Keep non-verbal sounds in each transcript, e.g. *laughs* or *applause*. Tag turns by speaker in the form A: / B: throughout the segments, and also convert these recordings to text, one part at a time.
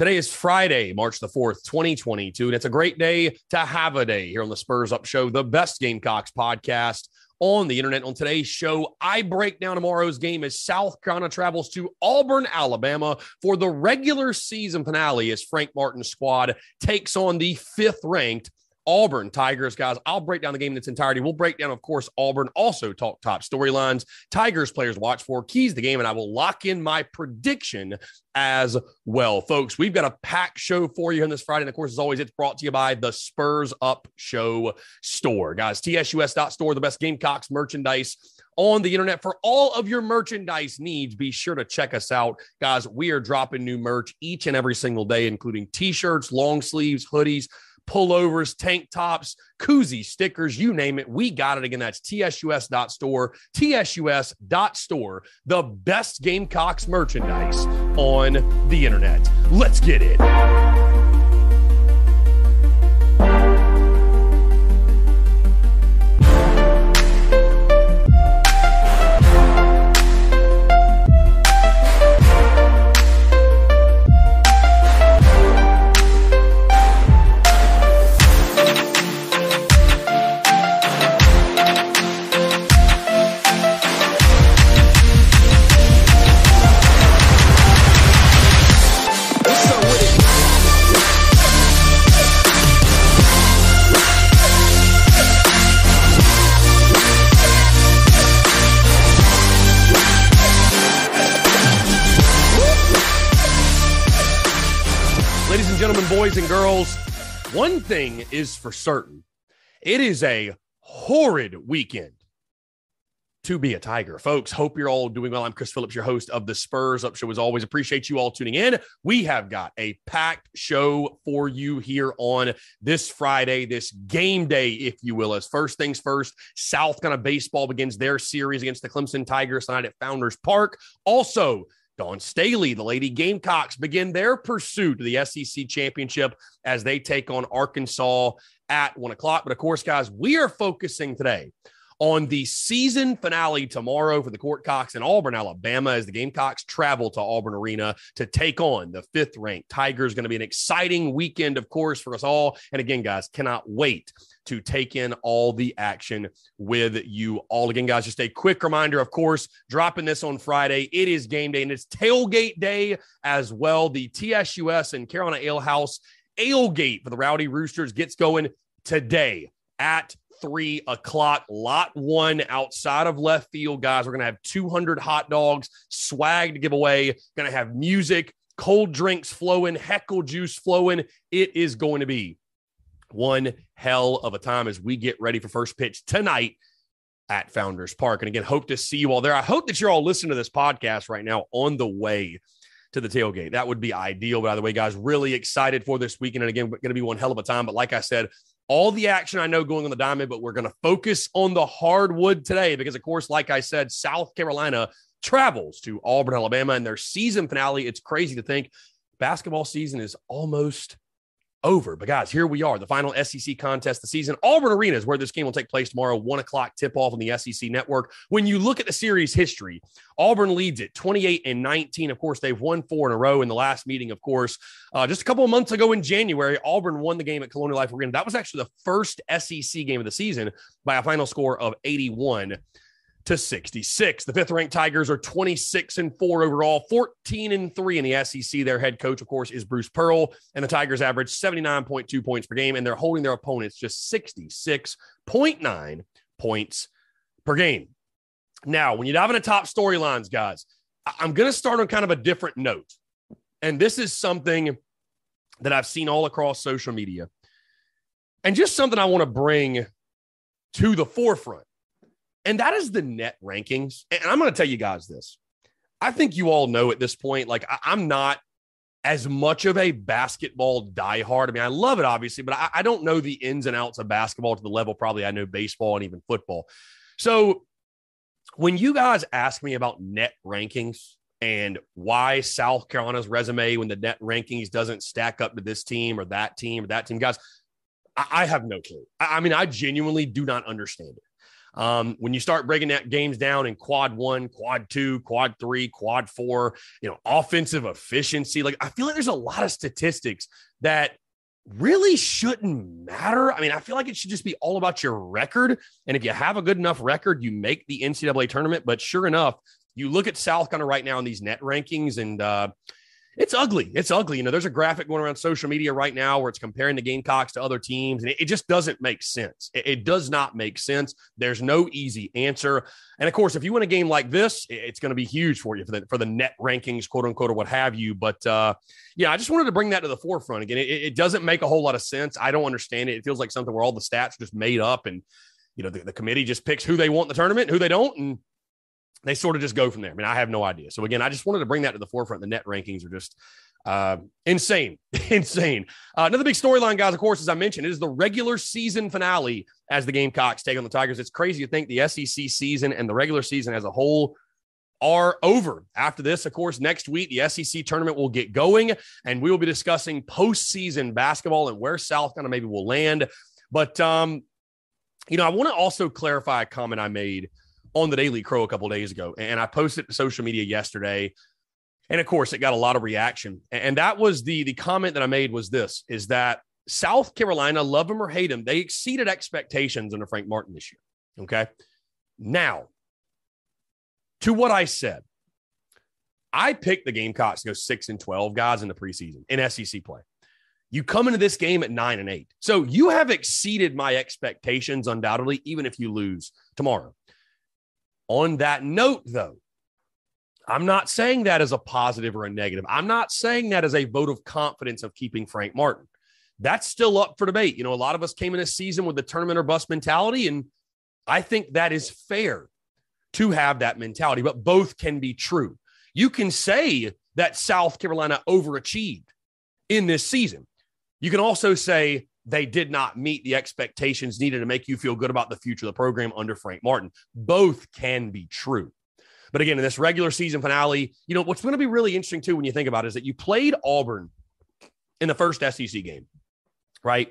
A: Today is Friday, March the 4th, 2022, and it's a great day to have a day here on the Spurs Up Show, the best Gamecocks podcast on the internet. On today's show, I break down tomorrow's game as South Carolina travels to Auburn, Alabama for the regular season finale as Frank Martin's squad takes on the fifth ranked Auburn Tigers, guys. I'll break down the game in its entirety. We'll break down, of course, Auburn, also talk top storylines, Tigers players watch for, keys the game, and I will lock in my prediction as well. Folks, we've got a packed show for you on this Friday. And of course, as always, it's brought to you by the Spurs Up Show store. Guys, tsus.store, the best Gamecocks merchandise on the internet for all of your merchandise needs. Be sure to check us out. Guys, we are dropping new merch each and every single day, including t shirts, long sleeves, hoodies pullovers, tank tops, koozies, stickers, you name it. We got it. Again, that's tsus.store, tsus.store, the best Gamecocks merchandise on the internet. Let's get it. Boys and girls, one thing is for certain it is a horrid weekend to be a Tiger. Folks, hope you're all doing well. I'm Chris Phillips, your host of the Spurs Up Show. As always, appreciate you all tuning in. We have got a packed show for you here on this Friday, this game day, if you will. As first things first, South Carolina baseball begins their series against the Clemson Tigers tonight at Founders Park. Also, Dawn Staley, the Lady Gamecocks begin their pursuit of the SEC championship as they take on Arkansas at one o'clock. But of course, guys, we are focusing today on the season finale tomorrow for the Court Cocks in Auburn, Alabama, as the Gamecocks travel to Auburn Arena to take on the fifth ranked Tigers. Going to be an exciting weekend, of course, for us all. And again, guys, cannot wait to take in all the action with you all. Again, guys, just a quick reminder, of course, dropping this on Friday. It is game day and it's tailgate day as well. The TSUS and Carolina Ale House Alegate for the Rowdy Roosters gets going today at three o'clock. Lot one outside of left field, guys. We're going to have 200 hot dogs, swag to give away, going to have music, cold drinks flowing, heckle juice flowing. It is going to be one hell of a time as we get ready for first pitch tonight at Founders Park. And again, hope to see you all there. I hope that you're all listening to this podcast right now on the way to the tailgate. That would be ideal. By the way, guys, really excited for this weekend. And again, going to be one hell of a time. But like I said, all the action I know going on the diamond, but we're going to focus on the hardwood today because, of course, like I said, South Carolina travels to Auburn, Alabama, and their season finale. It's crazy to think basketball season is almost over. But guys, here we are, the final SEC contest of the season. Auburn Arena is where this game will take place tomorrow, one o'clock tip off on the SEC network. When you look at the series history, Auburn leads it 28 and 19. Of course, they've won four in a row in the last meeting. Of course, uh, just a couple of months ago in January, Auburn won the game at Colonial Life Arena. That was actually the first SEC game of the season by a final score of 81 to 66. The fifth ranked Tigers are 26 and 4 overall, 14 and 3 in the SEC. Their head coach, of course, is Bruce Pearl, and the Tigers average 79.2 points per game, and they're holding their opponents just 66.9 points per game. Now, when you dive into top storylines, guys, I'm going to start on kind of a different note. And this is something that I've seen all across social media, and just something I want to bring to the forefront and that is the net rankings. And I'm going to tell you guys this. I think you all know at this point, like I, am not as much of a basketball diehard. I mean, I love it, obviously, but I, I don't know the ins and outs of basketball to the level probably I know baseball and even football. So when you guys ask me about net rankings and why South Carolina's resume when the net rankings doesn't stack up to this team or that team or that team, guys, I, I have no clue. I, I mean, I genuinely do not understand it. Um, when you start breaking that games down in quad one, quad two, quad three, quad four, you know, offensive efficiency, like I feel like there's a lot of statistics that really shouldn't matter. I mean, I feel like it should just be all about your record. And if you have a good enough record, you make the NCAA tournament. But sure enough, you look at South Carolina right now in these net rankings, and uh, it's ugly. It's ugly. You know, there's a graphic going around social media right now where it's comparing the Gamecocks to other teams, and it, it just doesn't make sense. It, it, does not make sense. There's no easy answer. And of course, if you win a game like this, it, it's going to be huge for you for the for the net rankings, quote unquote, or what have you. But uh, yeah, I just wanted to bring that to the forefront again. It, doesn't make a whole lot of sense. I don't understand it. It feels like something where all the stats are just made up, and you know, the, the committee just picks who they want in the tournament, who they don't, and they sort of just go from there. I mean, I have no idea. So again, I just wanted to bring that to the forefront. The net rankings are just uh, insane, *laughs* insane. Uh, another big storyline, guys. Of course, as I mentioned, it is the regular season finale as the Gamecocks take on the Tigers. It's crazy to think the SEC season and the regular season as a whole are over. After this, of course, next week the SEC tournament will get going, and we will be discussing postseason basketball and where South Carolina maybe will land. But um, you know, I want to also clarify a comment I made on the Daily Crow a couple days ago, and I posted to social media yesterday. And of course, it got a lot of reaction. And that was the the comment that I made was this: is that South Carolina, love them or hate them, they exceeded expectations under Frank Martin this year. Okay, now to what I said, I picked the Gamecocks to go six and twelve guys in the preseason in SEC play. You come into this game at nine and eight, so you have exceeded my expectations undoubtedly, even if you lose tomorrow. On that note, though, I'm not saying that as a positive or a negative. I'm not saying that as a vote of confidence of keeping Frank Martin. That's still up for debate. You know, a lot of us came in a season with the tournament or bust mentality, and I think that is fair to have that mentality, but both can be true. You can say that South Carolina overachieved in this season. You can also say they did not meet the expectations needed to make you feel good about the future of the program under Frank Martin. Both can be true. But again, in this regular season finale, you know, what's going to be really interesting too when you think about it is that you played Auburn in the first SEC game, right?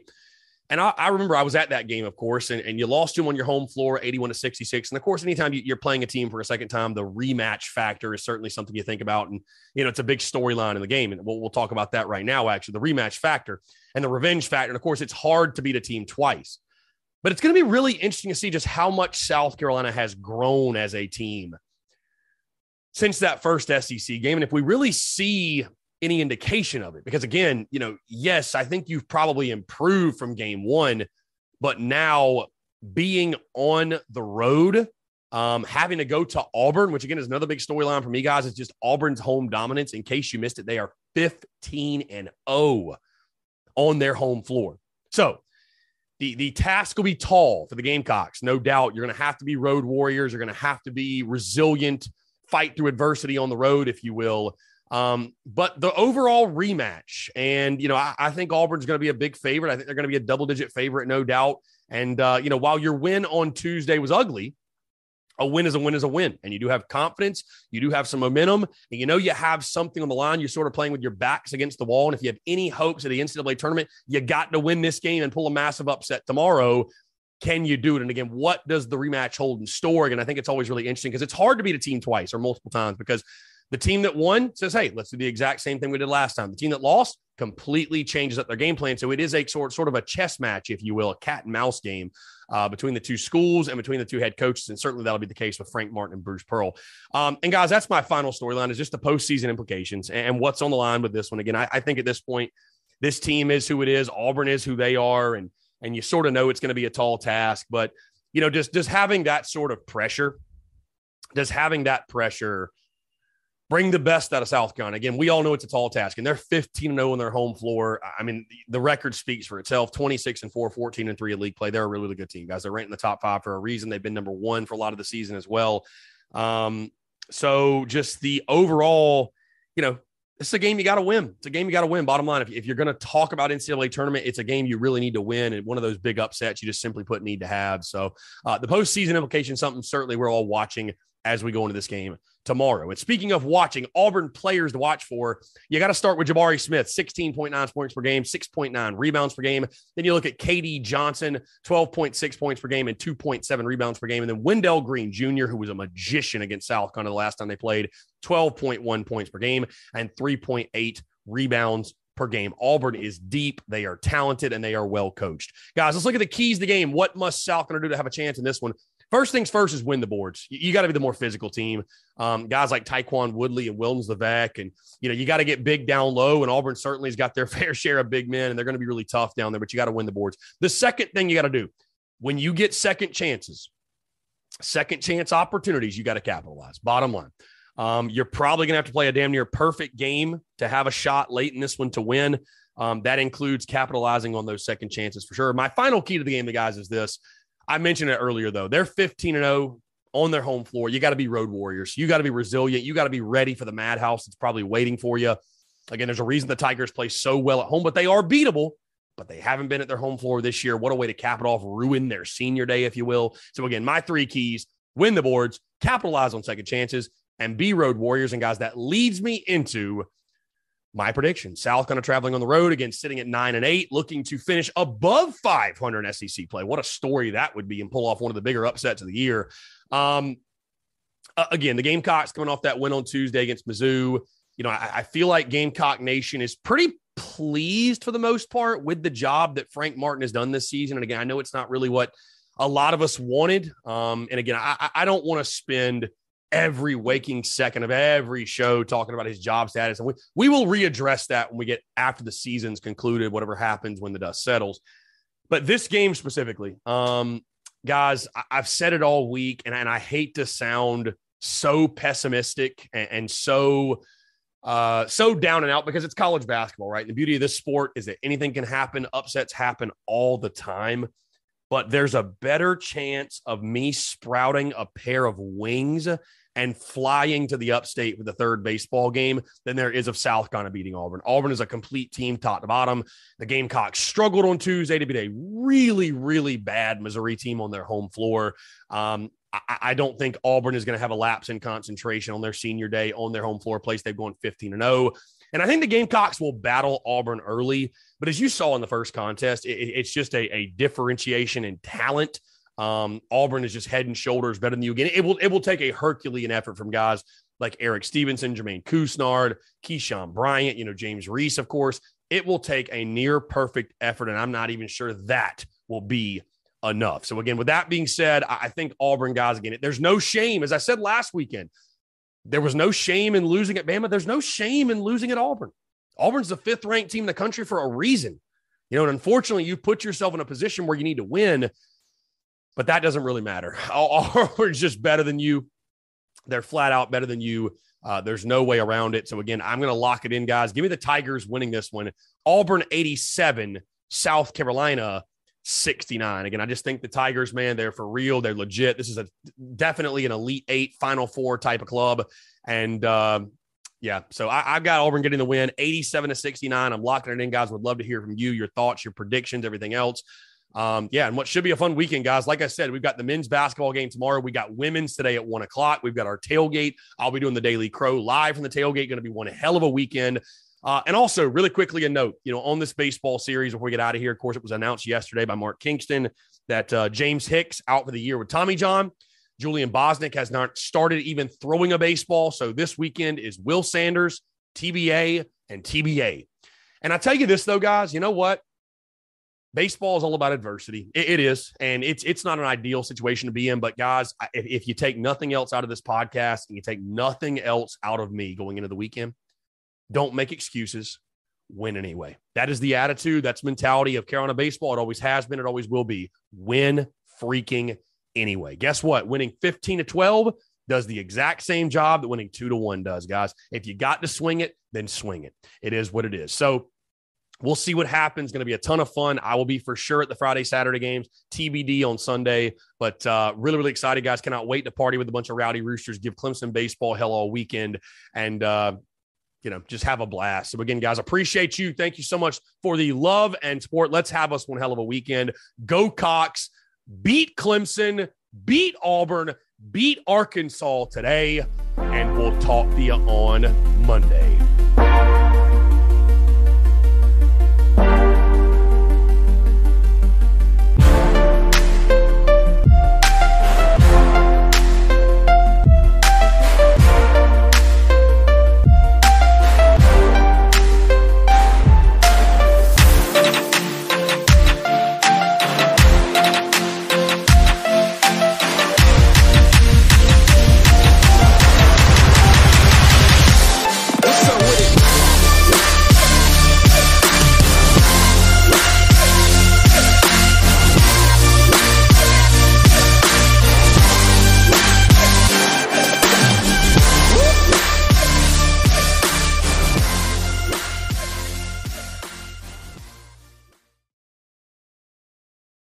A: And I, I, remember I was at that game, of course, and, and you lost to them on your home floor, 81 to 66. And of course, anytime you're playing a team for a second time, the rematch factor is certainly something you think about. And, you know, it's a big storyline in the game. And we'll, we'll talk about that right now, actually, the rematch factor and the revenge factor. And of course, it's hard to beat a team twice. But it's going to be really interesting to see just how much South Carolina has grown as a team since that first SEC game. And if we really see any indication of it. Because again, you know, yes, I think you've probably improved from game one, but now being on the road, um, having to go to Auburn, which again is another big storyline for me, guys, is just Auburn's home dominance. In case you missed it, they are 15 and 0 on their home floor. So the, the task will be tall for the Gamecocks. No doubt you're going to have to be road warriors. You're going to have to be resilient, fight through adversity on the road, if you will. Um, but the overall rematch, and you know, I, I think Auburn's going to be a big favorite. I think they're going to be a double digit favorite, no doubt. And uh, you know, while your win on Tuesday was ugly, a win is a win is a win. And you do have confidence, you do have some momentum, and you know you have something on the line. You're sort of playing with your backs against the wall. And if you have any hopes of the NCAA tournament, you got to win this game and pull a massive upset tomorrow. Can you do it? And again, what does the rematch hold in store? And I think it's always really interesting because it's hard to beat a team twice or multiple times because the team that won says, hey, let's do the exact same thing we did last time. The team that lost completely changes up their game plan. So it is a sort, sort of a chess match, if you will, a cat and mouse game uh, between the two schools and between the two head coaches. And certainly that'll be the case with Frank Martin and Bruce Pearl. Um, and guys, that's my final storyline is just the postseason implications and what's on the line with this one. Again, I, I think at this point, this team is who it is. Auburn is who they are. And, and you sort of know it's going to be a tall task, but you know, just, just having that sort of pressure, does having that pressure bring the best out of South Carolina. Again, we all know it's a tall task, and they're 15 0 on their home floor. I mean, the record speaks for itself 26 and 4, 14 and 3 in league play. They're a really, really good team, guys. They're ranked in the top five for a reason. They've been number one for a lot of the season as well. Um, so just the overall, you know, it's a game you got to win. It's a game you got to win. Bottom line, if, if you're going to talk about NCAA tournament, it's a game you really need to win, and one of those big upsets you just simply put need to have. So uh, the postseason implication, something certainly we're all watching as we go into this game tomorrow. And speaking of watching, Auburn players to watch for, you got to start with Jabari Smith, 16.9 points per game, 6.9 rebounds per game. Then you look at KD Johnson, 12.6 points per game and 2.7 rebounds per game. And then Wendell Green Jr., who was a magician against South Carolina the last time they played, 12.1 points per game and 3.8 rebounds per game. Auburn is deep. They are talented and they are well coached. Guys, let's look at the keys to the game. What must South Carolina do to have a chance in this one? First things first is win the boards. You, you got to be the more physical team. Um, guys like Ta'Quan Woodley and Wildens Leveque, and you know you got to get big down low. And Auburn certainly has got their *laughs* fair share of big men, and they're going to be really tough down there. But you got to win the boards. The second thing you got to do when you get second chances, second chance opportunities, you got to capitalize. Bottom line. Um, you're probably going to have to play a damn near perfect game to have a shot late in this one to win. Um, that includes capitalizing on those second chances for sure. My final key to the game, the guys, is this I mentioned it earlier, though. They're 15 and 0 on their home floor. You got to be road warriors. You got to be resilient. You got to be ready for the madhouse that's probably waiting for you. Again, there's a reason the Tigers play so well at home, but they are beatable. But they haven't been at their home floor this year. What a way to cap it off, ruin their senior day, if you will. So, again, my three keys win the boards, capitalize on second chances, and be road warriors. And guys, that leads me into my prediction South Carolina traveling on the road again, sitting at nine and eight, looking to finish above 500 SEC play. What a story that would be and pull off one of the bigger upsets of the year. Um, again, the Gamecocks coming off that win on Tuesday against Mizzou. You know, I, I feel like Gamecock Nation is pretty pleased for the most part with the job that Frank Martin has done this season. And again, I know it's not really what a lot of us wanted. Um, and again, I, I don't want to spend every waking second of every show talking about his job status. And we, we will readdress that when we get after the season's concluded, whatever happens when the dust settles. But this game specifically, um, guys, I, have said it all week, and, and I hate to sound so pessimistic and, and so uh, so down and out because it's college basketball, right? The beauty of this sport is that anything can happen, upsets happen all the time. But there's a better chance of me sprouting a pair of wings and flying to the upstate for the third baseball game than there is of South Carolina beating Auburn. Auburn is a complete team, top to bottom. The Gamecocks struggled on Tuesday to beat a really, really bad Missouri team on their home floor. Um, I, I, don't think Auburn is going to have a lapse in concentration on their senior day on their home floor place. They've gone 15 and 0. And I think the Gamecocks will battle Auburn early. But as you saw in the first contest, it, it's just a, a differentiation in talent um, Auburn is just head and shoulders better than you again. It will it will take a Herculean effort from guys like Erik Stevenson, Jermaine Couisnard, Keyshawn Bryant, you know, James Reese, of course. It will take a near perfect effort, and I'm not even sure that will be enough. So again, with that being said, I think Auburn guys again, there's no shame. As I said last weekend, there was no shame in losing at Bama. There's no shame in losing at Auburn. Auburn's the fifth ranked team in the country for a reason. You know, and unfortunately, you put yourself in a position where you need to win but that doesn't really matter. *laughs* Auburn's just better than you. They're flat out better than you. Uh, there's no way around it. So again, I'm going to lock it in, guys. Give me the Tigers winning this one. Auburn 87, South Carolina 69. Again, I just think the Tigers, man, they're for real. They're legit. This is a definitely an elite eight, final four type of club. And uh, yeah, so I, have got Auburn getting the win 87 to 69. I'm locking it in, guys. Would love to hear from you, your thoughts, your predictions, everything else. Um, yeah, and what should be a fun weekend, guys. Like I said, we've got the men's basketball game tomorrow. We got women's today at one o'clock. We've got our tailgate. I'll be doing the Daily Crow live from the tailgate. Going to be one hell of a weekend. Uh, and also, really quickly, a note, you know, on this baseball series before we get out of here, of course, it was announced yesterday by Mark Kingston that uh, James Hicks out for the year with Tommy John. Julian Bosnic has not started even throwing a baseball. So this weekend is Will Sanders, TBA, and TBA. And I tell you this, though, guys, you know what? baseball is all about adversity. It, it is, and it's it's not an ideal situation to be in. But guys, if, if you take nothing else out of this podcast and you take nothing else out of me going into the weekend, don't make excuses. Win anyway. That is the attitude. That's mentality of Carolina baseball. It always has been. It always will be. Win freaking anyway. Guess what? Winning 15 to 12 does the exact same job that winning two to one does, guys. If you got to swing it, then swing it. It is what it is. So We'll see what happens. Going to be a ton of fun. I will be for sure at the Friday, Saturday games, TBD on Sunday. But uh, really, really excited, guys. Cannot wait to party with a bunch of rowdy roosters, give Clemson baseball hell all weekend, and uh, you know, just have a blast. So again, guys, appreciate you. Thank you so much for the love and support. Let's have us one hell of a weekend. Go Cocks, beat Clemson, beat Auburn, beat Arkansas today, and we'll talk to you on Monday.